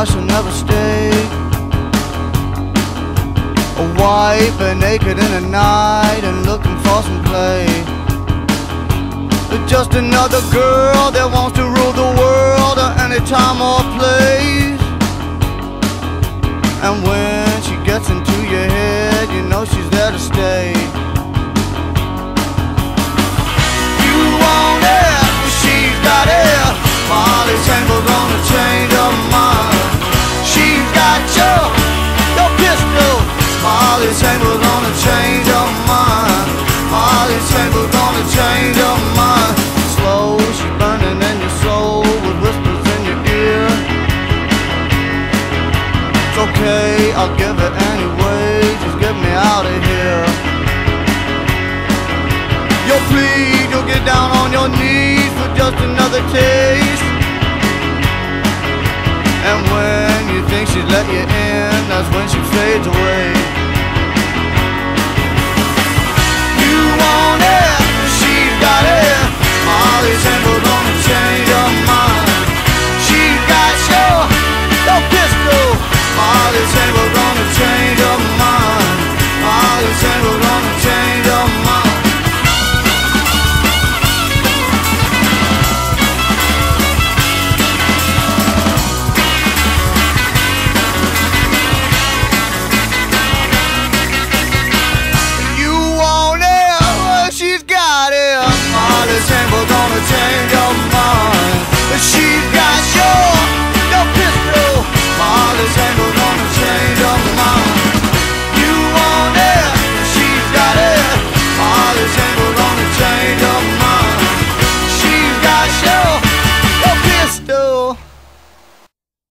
why she'll never stay. A wife but naked in the night and looking for some play. Just another girl that wants to rule the world at any time or place. And when she gets into your head, you know she's there to stay. I'll give it anyway. Just get me out of here. You'll plead, you'll get down on your knees for just another taste. And when you think she's let you in, that's when she fades away.